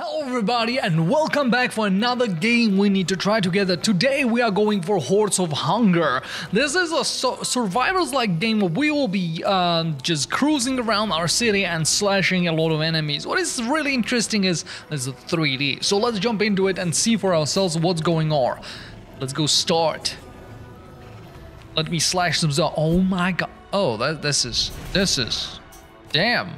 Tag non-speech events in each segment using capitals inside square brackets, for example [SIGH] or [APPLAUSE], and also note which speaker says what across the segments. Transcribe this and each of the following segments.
Speaker 1: Hello everybody and welcome back for another game we need to try together. Today we are going for Hordes of Hunger. This is a su survivors like game where we will be uh, just cruising around our city and slashing a lot of enemies. What is really interesting is it's is 3D. So let's jump into it and see for ourselves what's going on. Let's go start. Let me slash some stuff. Oh my god. Oh, that, this is, this is, damn.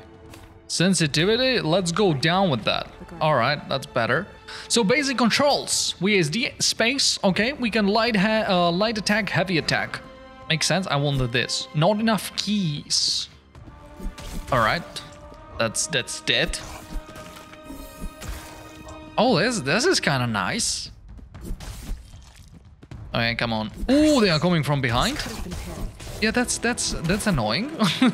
Speaker 1: Sensitivity, let's go down with that. All right, that's better. So basic controls, WASD, space, okay, we can light, uh, light attack, heavy attack. Makes sense, I wanted this. Not enough keys. All right, that's that's dead. Oh, this, this is kind of nice. Okay, come on. Oh, they are coming from behind. Yeah, that's that's that's annoying. [LAUGHS]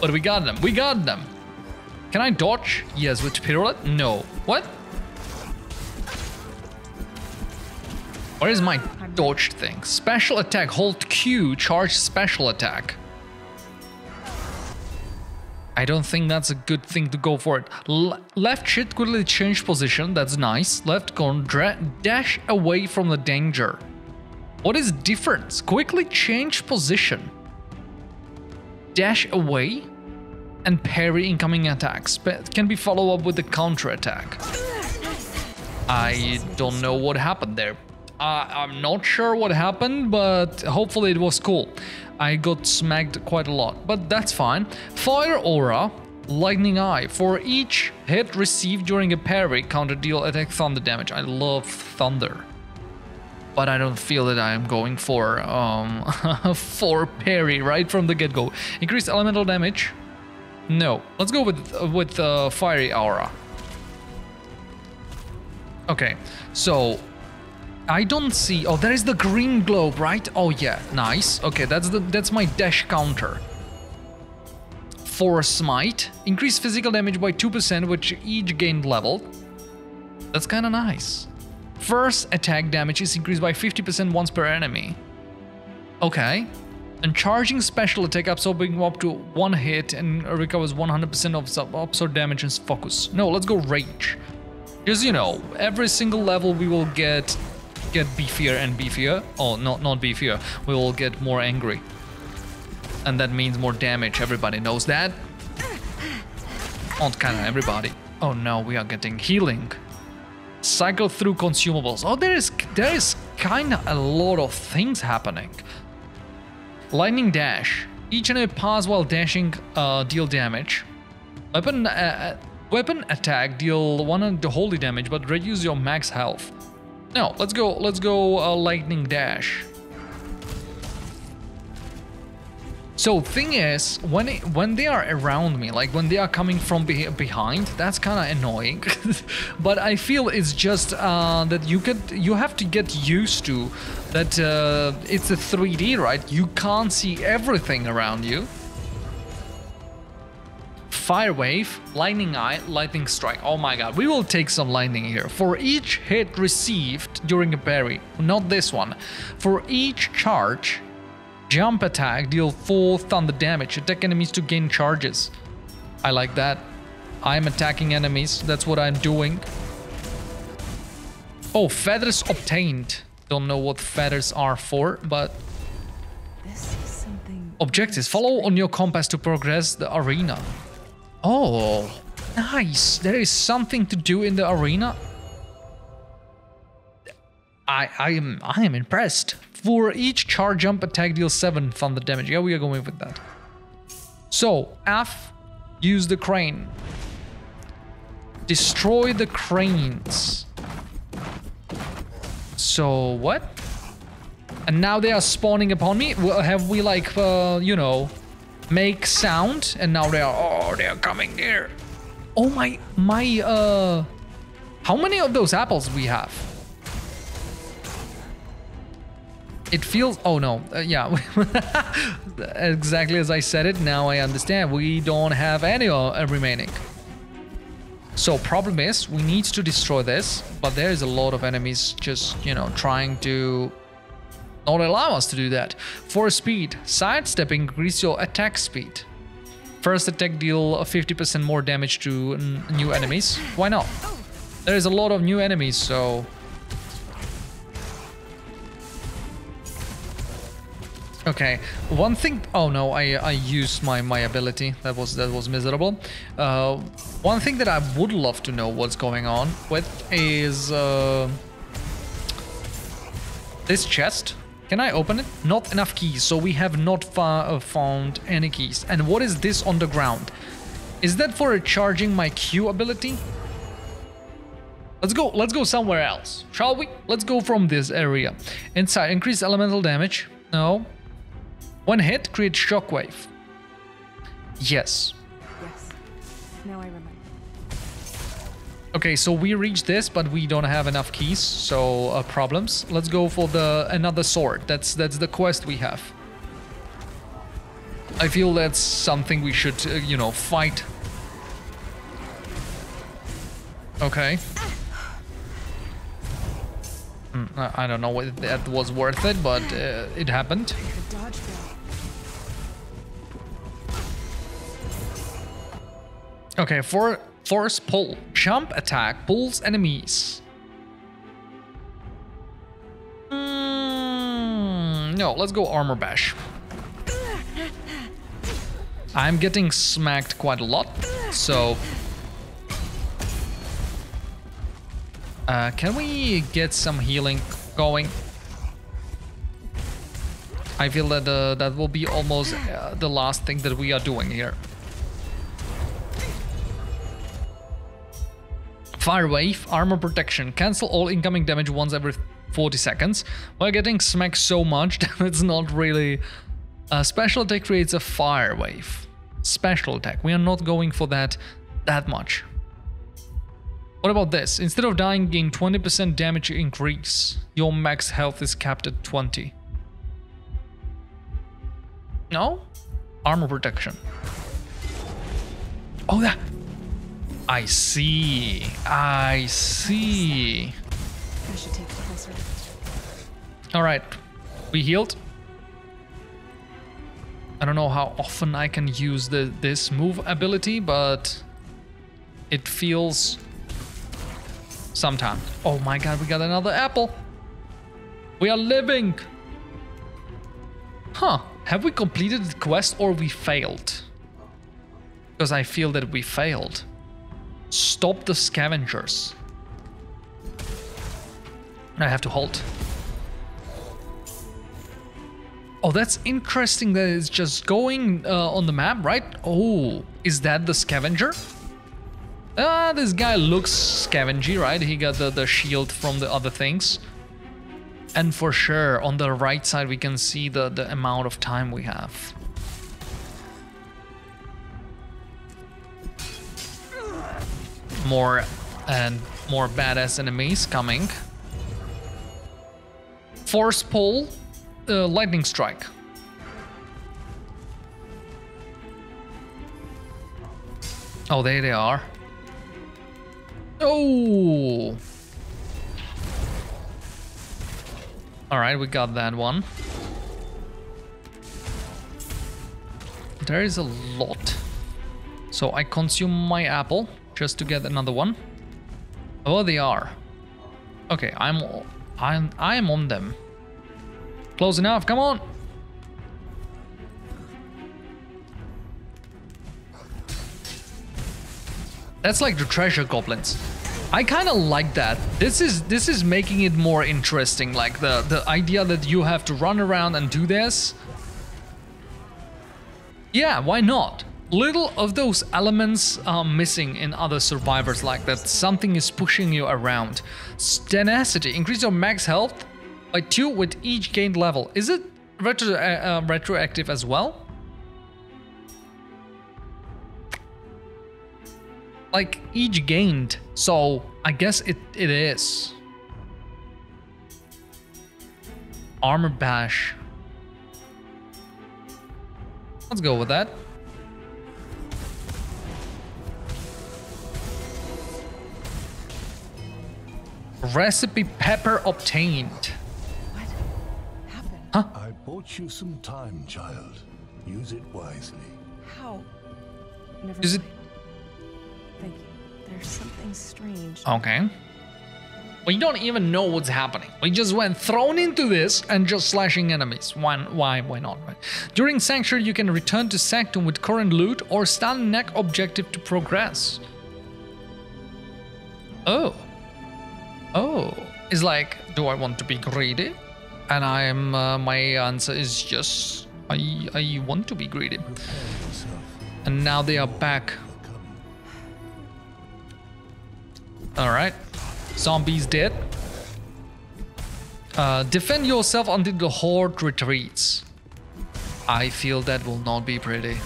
Speaker 1: But we got them. We got them. Can I dodge? Yes, with pirouette? No. What? Where is my dodge thing? Special attack. Hold Q. Charge special attack. I don't think that's a good thing to go for it. L left shift quickly change position. That's nice. Left con dash away from the danger. What is difference? Quickly change position. Dash away and parry incoming attacks, but can be followed up with a counter attack. I don't know what happened there. Uh, I'm not sure what happened, but hopefully it was cool. I got smacked quite a lot, but that's fine. Fire Aura, Lightning Eye. For each hit received during a parry, counter deal attack thunder damage. I love thunder. But I don't feel that I am going for um, [LAUGHS] for parry right from the get-go. Increased elemental damage, no, let's go with with uh, fiery aura. Okay, so I don't see. Oh, there is the green globe, right? Oh yeah, nice. Okay, that's the that's my dash counter. Force smite, increase physical damage by two percent, which each gained level. That's kind of nice. First attack damage is increased by 50% once per enemy. Okay, and charging special attack absorbing up to one hit and recovers 100% of absorb damage and focus. No, let's go rage. Because you know, every single level we will get get beefier and beefier. Oh, not not beefier. We will get more angry. And that means more damage. Everybody knows that. Not kind of everybody. Oh no, we are getting healing. Cycle through consumables. Oh, there is there is kind of a lot of things happening. Lightning Dash. Each and enemy pass while dashing uh, deal damage. Weapon uh, uh weapon attack deal one the holy damage but reduce your max health. Now let's go let's go uh, lightning dash. So thing is, when it, when they are around me, like when they are coming from be behind, that's kind of annoying. [LAUGHS] but I feel it's just uh, that you could you have to get used to that uh, it's a 3D, right? You can't see everything around you. Fire Wave, Lightning Eye, Lightning Strike. Oh my god, we will take some lightning here. For each hit received during a parry, not this one. For each charge, Jump attack, deal 4 thunder damage, attack enemies to gain charges. I like that. I'm attacking enemies, that's what I'm doing. Oh, feathers obtained. Don't know what feathers are for, but... Objectives. Follow on your compass to progress the arena. Oh, nice. There is something to do in the arena. I I am I am impressed. For each charge jump attack deals 7 thunder damage. Yeah, we are going with that. So, F, use the crane. Destroy the cranes. So, what? And now they are spawning upon me? Have we like, uh, you know, make sound? And now they are, oh, they are coming here. Oh my, my, uh, how many of those apples we have? It feels oh no. Uh, yeah. [LAUGHS] Exactly as I said it now I understand. We don't have any uh, remaining. So problem is we need to destroy this but there is a lot of enemies just you know trying to not allow us to do that. For speed sidestepping increase your attack speed. First attack deal 50% more damage to new enemies. Why not? There's a lot of new enemies, so... Okay, one thing. Oh no, I I used my my ability. That was that was miserable. Uh, one thing that I would love to know what's going on with is uh, this chest. Can I open it? Not enough keys, so we have not uh, found any keys. And what is this on the ground? Is that for charging my Q ability? Let's go, let's go somewhere else, shall we? Let's go from this area. Inside, increase elemental damage. No. One hit, creates shockwave. Yes.
Speaker 2: Yes. Now I remember.
Speaker 1: Okay, so we reached this, but we don't have enough keys, so uh, problems. Let's go for the another sword. That's that's the quest we have. I feel that's something we should, uh, you know, fight. Okay. Mm, I don't know if that was worth it, but uh, it happened. Okay, for force pull. Jump attack pulls enemies. Mm, no, let's go armor bash. I'm getting smacked quite a lot, so... Uh, can we get some healing going? I feel that uh, that will be almost uh, the last thing that we are doing here. Fire Wave, Armor Protection. Cancel all incoming damage once every 40 seconds. We're getting smacked so much [LAUGHS] that it's not really... A special attack creates a Fire Wave. Special attack. We are not going for that that much. What about this? Instead of dying, gain 20% damage increase. Your max health is capped at 20. No? Armor protection. Oh, that I see. I see.
Speaker 2: I should take closer.
Speaker 1: All right. We healed. I don't know how often I can use the this move ability, but it feels sometimes. Oh my god, we got another apple. We are living. Huh. Have we completed the quest or we failed? Because I feel that we failed. Stop the scavengers. I have to halt. Oh, that's interesting that it's just going uh, on the map, right? Oh, is that the scavenger? Ah, this guy looks scavengy, right? He got the, the shield from the other things. And for sure, on the right side, we can see the, the amount of time we have. more and more badass enemies coming. Force pull, uh, lightning strike. Oh, there they are. Oh! Alright, we got that one. There is a lot. So I consume my apple just to get another one. Oh, they are. Okay, I'm I'm I'm on them. Close enough. Come on. That's like the treasure goblins. I kind of like that. This is this is making it more interesting. Like the the idea that you have to run around and do this. Yeah, why not? little of those elements are missing in other survivors like that. Something is pushing you around. Tenacity. Increase your max health by 2 with each gained level. Is it retro uh, uh, retroactive as well? Like each gained, so I guess it, it is. Armor bash. Let's go with that. Recipe pepper obtained.
Speaker 2: What happened?
Speaker 1: Huh?
Speaker 3: I bought you some time, child. Use it wisely.
Speaker 2: How? Never
Speaker 1: Is it-
Speaker 2: mind. Thank you. There's something strange.
Speaker 1: Okay. We don't even know what's happening. We just went thrown into this and just slashing enemies. Why? Why? Why not? Right? During Sanctuary, you can return to Sanctum with current loot or stand neck objective to progress. Oh. Oh. It's like, do I want to be greedy? And I am. Uh, my answer is yes. I I want to be greedy. And now they are back. All right. Zombies dead. Uh, defend yourself until the horde retreats. I feel that will not be pretty.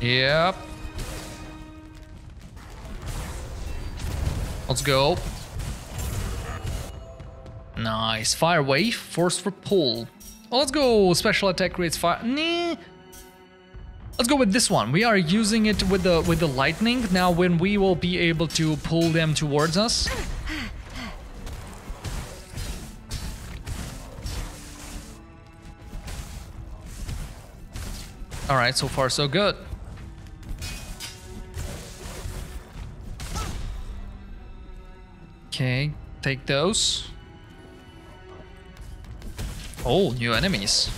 Speaker 1: Yep. Let's go. Nice. Fire wave, force for pull. Let's go. Special attack creates fire. Let's go with this one. We are using it with the with the lightning. Now when we will be able to pull them towards us. Alright, so far so good. Okay, take those. Oh, new enemies.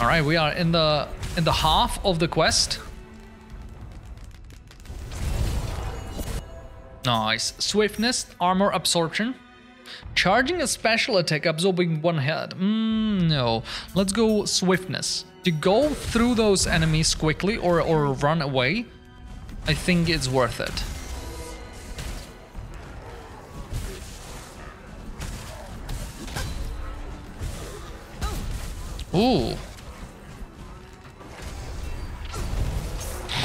Speaker 1: All right, we are in the in the half of the quest. Nice. Swiftness, armor absorption. Charging a special attack, absorbing one head. Mm, no. Let's go swiftness. To go through those enemies quickly or, or run away, I think it's worth it.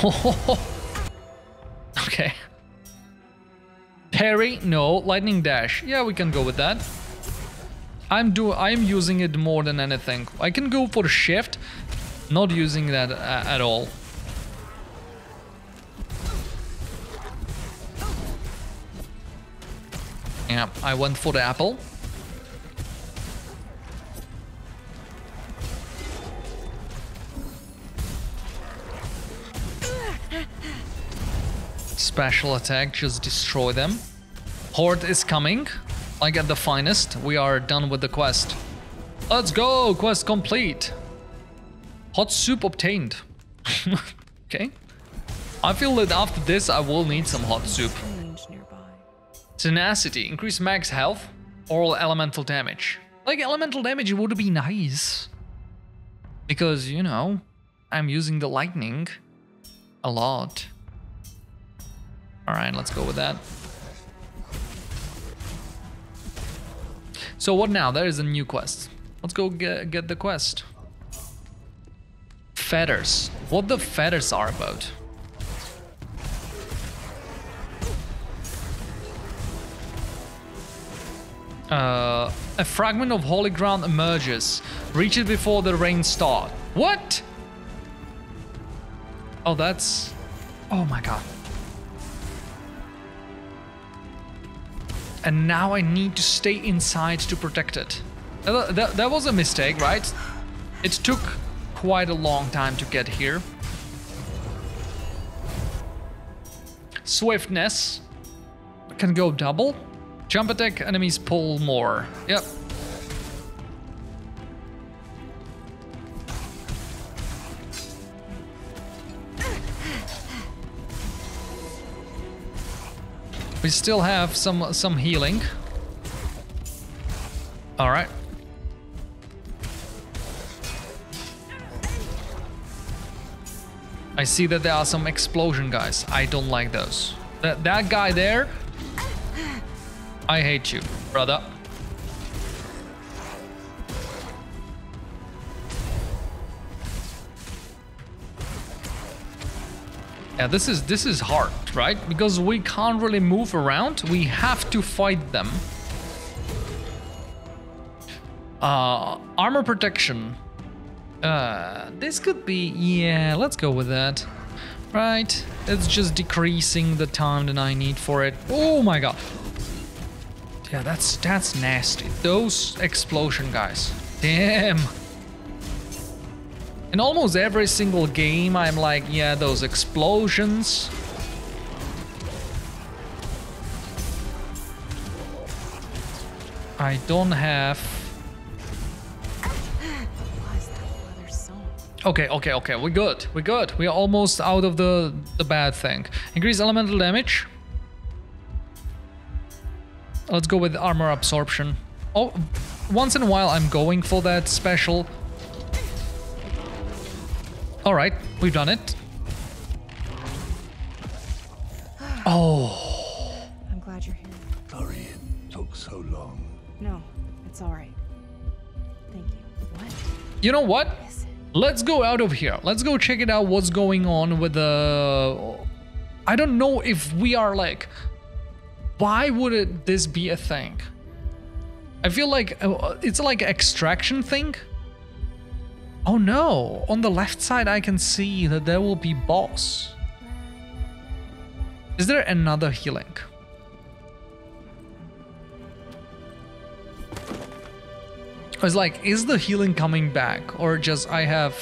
Speaker 1: [LAUGHS] okay. Parry, no. Lightning dash, yeah, we can go with that. I'm do I'm using it more than anything. I can go for shift, not using that a- at all. Yeah, I went for the apple. Special attack, just destroy them. Horde is coming. Like at the finest, we are done with the quest. Let's go! Quest complete. Hot soup obtained. [LAUGHS] okay. I feel that after this, I will need some hot soup. Tenacity, increase max health, oral elemental damage. Like elemental damage would be nice. Because, you know, I'm using the lightning a lot. Alright, let's go with that. So what now? There is a new quest. Let's go get, get the quest. Feathers. What the feathers are about? Uh, a fragment of holy ground emerges. Reach it before the rain start. What? Oh, that's... Oh my god. And now I need to stay inside to protect it. That, that, was a mistake, right? It took quite a long time to get here. Swiftness. Can go double. Jump attack, enemies pull more. Yep. We still have some some healing. All right. I see that there are some explosion guys. I don't like those. That that guy there. I hate you, brother. Yeah, this is this is hard, right? Because we can't really move around. We have to fight them. Uh, armor protection. Uh, this could be yeah. Let's go with that. Right, it's just decreasing the time that I need for it. Oh my god. Yeah, that's that's nasty. Those explosion guys. Damn. In almost every single game, I'm like, yeah, those explosions. I don't have? Okay, okay, okay. We're good. We're good. We're almost out of the the bad thing. Increase elemental damage. Let's go with armor absorption. Oh, once in a while I'm going for that special. All right, we've done it. Oh,
Speaker 2: I'm glad you're here.
Speaker 3: Sorry it took so long.
Speaker 2: No, it's all right. Thank you. What
Speaker 1: you know what? Let's go out of here. Let's go check it out. What's going on with the? I don't know if we are like. Why would it, this be a thing? I feel like uh, it's like extraction thing. Oh no! On the left side, I can see that there will be boss. Is there another healing? I was like, is the healing coming back? Or just I have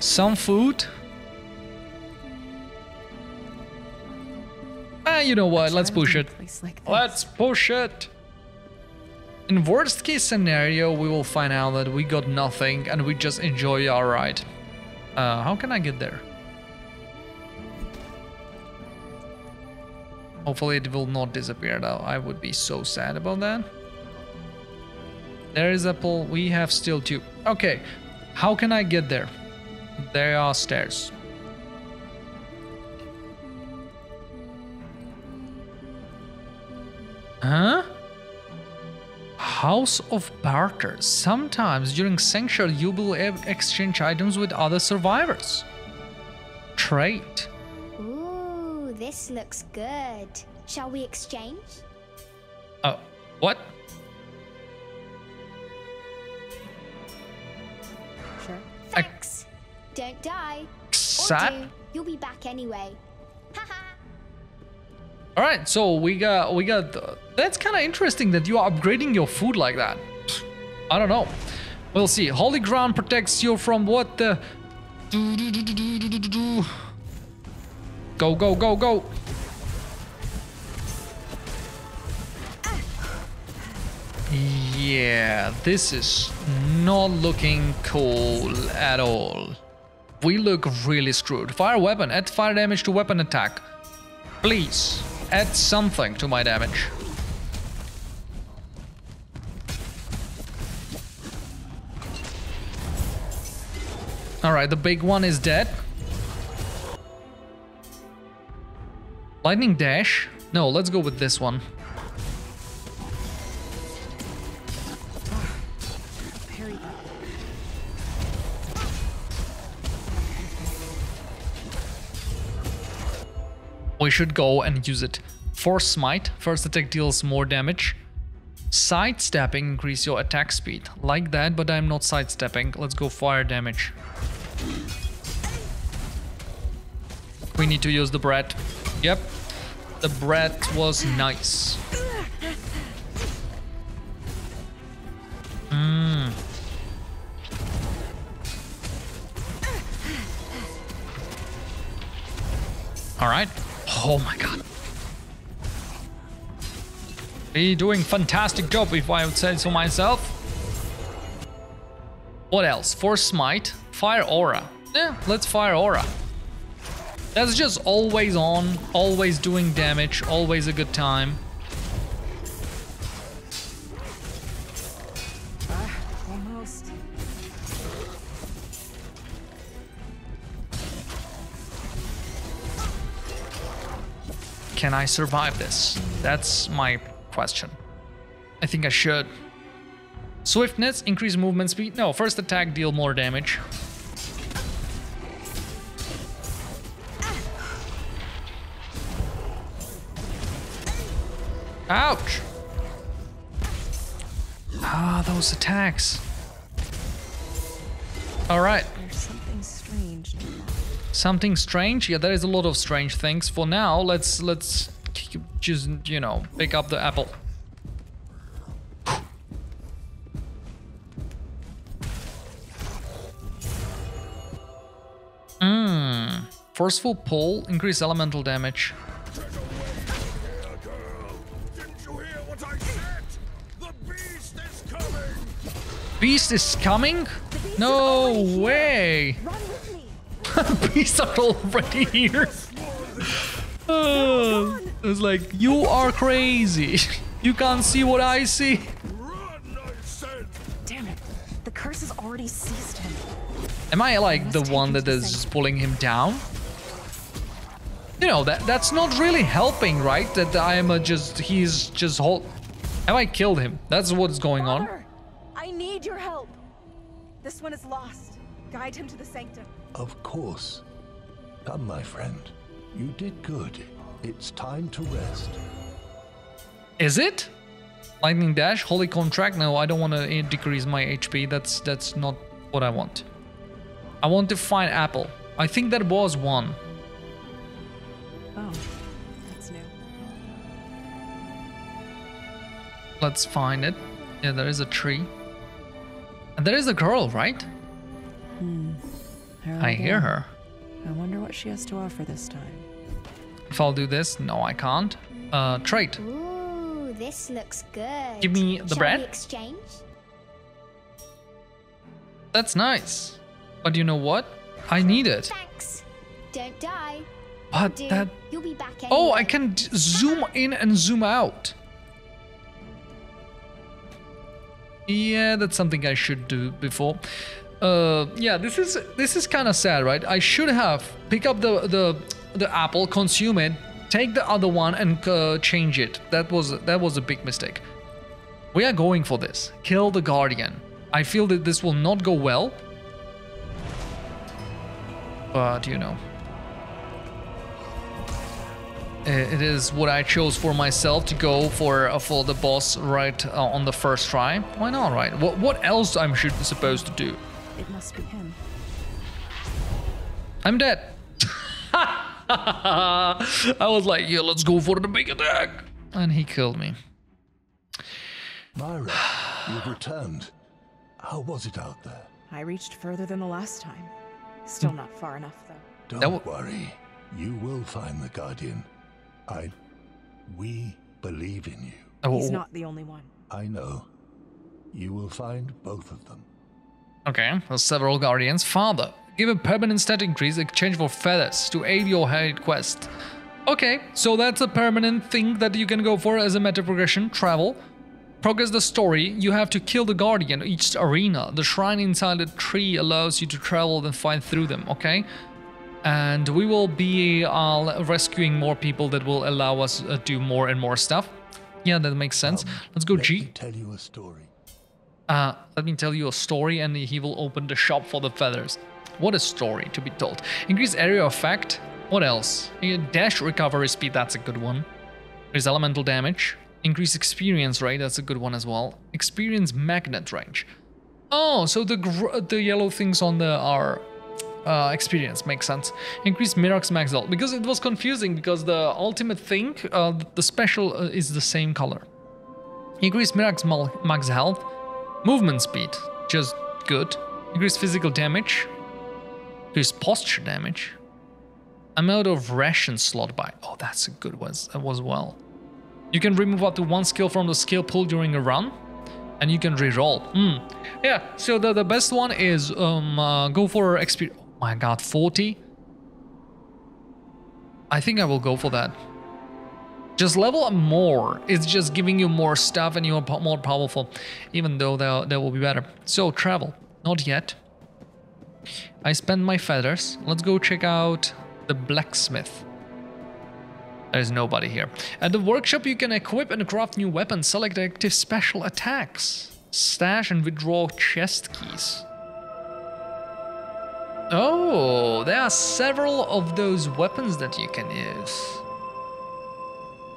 Speaker 1: some food? Ah, you know what? Let's push it. Let's push it. In worst case scenario, we will find out that we got nothing and we just enjoy our ride. Uh, how can I get there? Hopefully it will not disappear though. I would be so sad about that. There is a apple. We have still two. Okay. How can I get there? There are stairs. Huh? House of Barter. Sometimes during Sanctuary, you will exchange items with other survivors. Trade.
Speaker 4: Ooh, this looks good. Shall we exchange?
Speaker 1: Oh, what?
Speaker 2: Sure.
Speaker 1: I-
Speaker 4: Thanks. Don't die. Or do. You'll be back anyway.
Speaker 1: All right, so we got we got. That's kind of interesting that you are upgrading your food like that. I don't know. We'll see. Holy ground protects you from what the. Go go go go. Yeah, this is not looking cool at all. We look really screwed. Fire weapon, add fire damage to weapon attack. Please, add something to my damage. Alright, the big one is dead. Lightning dash? No, let's go with this one. We should go and use it. Force Smite, first attack deals more damage. Sidestepping increase your attack speed. Like that, but I'm not sidestepping. Let's go fire damage. We need to use the bread. Yep. The bread was nice. Oh my god. Be doing fantastic job if I would say so myself. What else? Force Smite, Fire Aura. Yeah, let's Fire Aura. That's just always on, always doing damage, always a good time. Can I survive this? That's my question. I think I should. Swiftness, increase movement speed. No, first attack, deal more damage. Ouch! Ah, those attacks. Alright.
Speaker 2: Something strange.
Speaker 1: Yeah, there is a lot of strange things. For now, let's let's just you know pick up the apple. Hmm. Forceful pull, increase elemental damage.
Speaker 3: Beast is coming?
Speaker 1: No way! [LAUGHS]
Speaker 2: Run with me.
Speaker 1: Beasts are already here. Uh, it's like you are crazy. [LAUGHS] You can't see what I see.
Speaker 3: Run, I said!
Speaker 2: Damn it. The curse has already seized him.
Speaker 1: Am I like the one that is just pulling him down? You know that that's not really helping, right? That I am a just he's just hold. Have I killed him? That's what's going on.
Speaker 2: I need your help. This one is lost. Guide him to the sanctum.
Speaker 3: Of course. Come, my friend. You did good. It's time to rest.
Speaker 1: Is it? Lightning dash, holy contract. No, I don't want to eh, decrease my HP. That's that's not what I want. I want to find apple. I think that was one.
Speaker 2: Oh, that's new.
Speaker 1: Let's find it. Yeah, there is a tree. And there is a girl, right? I hear her.
Speaker 2: I wonder what she has to offer this time.
Speaker 1: If I'll do this, no, I can't. Uh, trait.
Speaker 4: Ooh, this looks good.
Speaker 1: Give me the
Speaker 4: Shall
Speaker 1: bread.
Speaker 4: We exchange?
Speaker 1: That's nice. But you know what? I need it.
Speaker 4: Thanks. Don't die.
Speaker 1: But
Speaker 4: Do.
Speaker 1: that.
Speaker 4: You'll be back anyway.
Speaker 1: Oh, I can d- zoom in and zoom out. Yeah, that's something I should do before. Uh, yeah, this is this is kind of sad, right? I should have pick up the the the apple, consume it, take the other one, and uh, change it. That was that was a big mistake. We are going for this. Kill the guardian. I feel that this will not go well, but you know. It is what I chose for myself to go for uh, for the boss right uh, on the first try. Why not, right? What what else I'm should, supposed to do?
Speaker 2: It must be him.
Speaker 1: I'm dead. [LAUGHS] I was like, yeah, let's go for the big attack, and he killed me.
Speaker 3: Mirah, you've returned. How was it out there?
Speaker 2: I reached further than the last time. Still not far enough, though.
Speaker 3: Don't worry. You will find the Guardian. I. We believe in you.
Speaker 1: Oh,
Speaker 2: He's not the only one.
Speaker 3: I know. You will find both of them.
Speaker 1: Okay, several guardians. Father, give a permanent stat increase in exchange for feathers to aid your head quest. Okay, so that's a permanent thing that you can go for as a meta progression. Travel. Progress the story. You have to kill the guardian each arena. The shrine inside the tree allows you to travel and find through them. Okay. And we will be uh, rescuing more people that will allow us uh, do more and more stuff. Yeah, that makes sense. Let's go
Speaker 3: Let
Speaker 1: G.
Speaker 3: tell you a story.
Speaker 1: Uh, let me tell you a story, and he will open the shop for the feathers. What a story to be told. Increase area effect. What else? Dash recovery speed, that's a good one. There's elemental damage. Increase experience rate, that's a good one as well. Experience magnet range. Oh, so the the yellow things on the are uh, experience makes sense. Increase Mirah's max health because it was confusing because the ultimate thing, uh, the special uh, is the same color. Increase Mirah's max health, movement speed, just good. Increase physical damage, increase posture damage. Amount of ration slot by. Oh, that's a good one as well. You can remove up to one skill from the skill pool during a run, and you can reroll. Hmm. Yeah. So the the best one is um uh, go for experience. Oh my God, forty. I think I will go for that. Just level up more. It's just giving you more stuff and you're more powerful, even though that that will be better. So travel, not yet. I spend my feathers. Let's go check out the blacksmith. There's nobody here. At the workshop, you can equip and craft new weapons, select active special attacks, stash and withdraw chest keys. Oh, there are several of those weapons that you can use.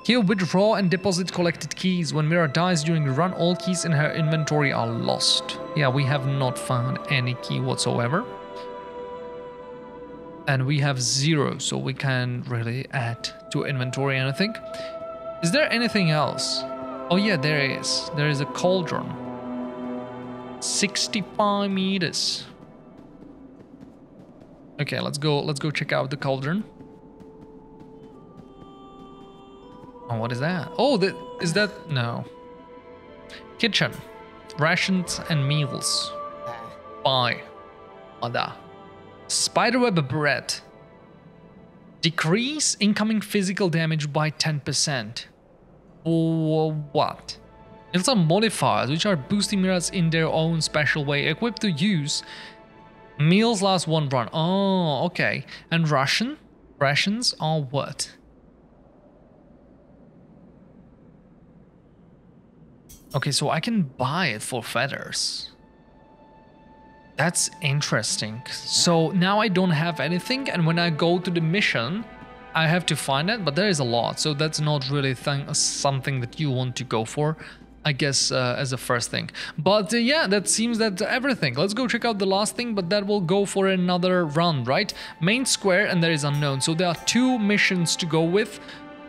Speaker 1: Here, withdraw and deposit collected keys. When Mirah dies during the run, all keys in her inventory are lost. Yeah, we have not found any key whatsoever. and we have zero, so we can really add to inventory anything. Is there anything else? Oh yeah, there is. There is a cauldron. 65 meters. Okay, let's go. Let's go check out the cauldron. Oh, what is that? Oh, is that no. Kitchen, rations and meals. Buy. Other. Spiderweb bread. Decrease incoming physical damage by 10%. For what? It's some modifiers which are boosting mirrors in their own special way, equipped to use. Meals last one run. Oh, okay. And ration? Rations are what? Okay, so I can buy it for feathers. That's interesting. So now I don't have anything, and when I go to the mission, I have to find it, but there is a lot, so that's not really thing, something that you want to go for. I guess uh, as a first thing. But uh, yeah, that seems that everything. Let's go check out the last thing, but that will go for another run, right? Main square and there is unknown. So there are two missions to go with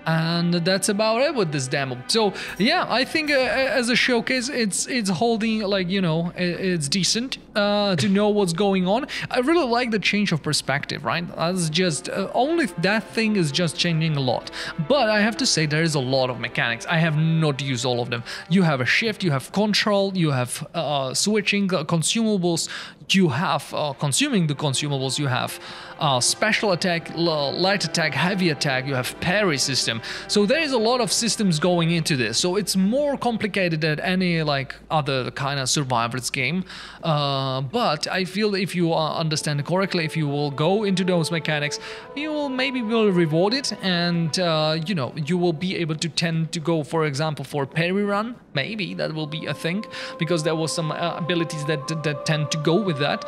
Speaker 1: and that's about it with this demo. So yeah i think uh, as a showcase it's it's holding like you know it's decent uh, to know what's going on. I really like the change of perspective right? That's just uh, only that thing is just changing a lot. But i have to say there is a lot of mechanics. I have not used all of them. You have a shift you have control you have uh, switching uh, consumables. You have uh, consuming the consumables you have uh, special attack light attack heavy attack you have parry system. So there is a lot of systems going into this. So it's more complicated than any like other kind of survivors game. Uh, but i feel if you uh, understand correctly if you will go into those mechanics you will maybe will reward it and uh, you know you will be able to tend to go for example for parry run. Maybe that will be a thing because there was some uh, abilities that, that, that tend to go with that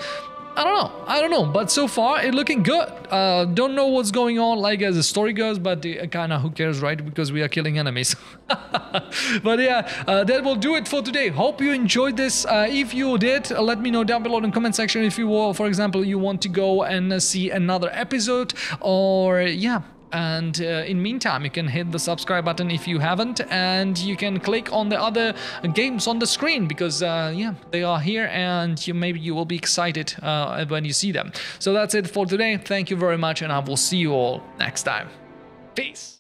Speaker 1: I don't know. I don't know. But so far, it looking good. Uh, don't know what's going on, like as the story goes, but uh, kind of who cares, right? Because we are killing enemies. [LAUGHS] but yeah, uh, that will do it for today. Hope you enjoyed this. Uh, if you did, let me know down below in the comment section if you, will, for example, you want to go and see another episode or yeah, and uh, in meantime you can hit the subscribe button if you haven't and you can click on the other games on the screen because uh, yeah they are here and you maybe you will be excited uh, when you see them. So that's it for today. Thank you very much and i will see you all next time. Peace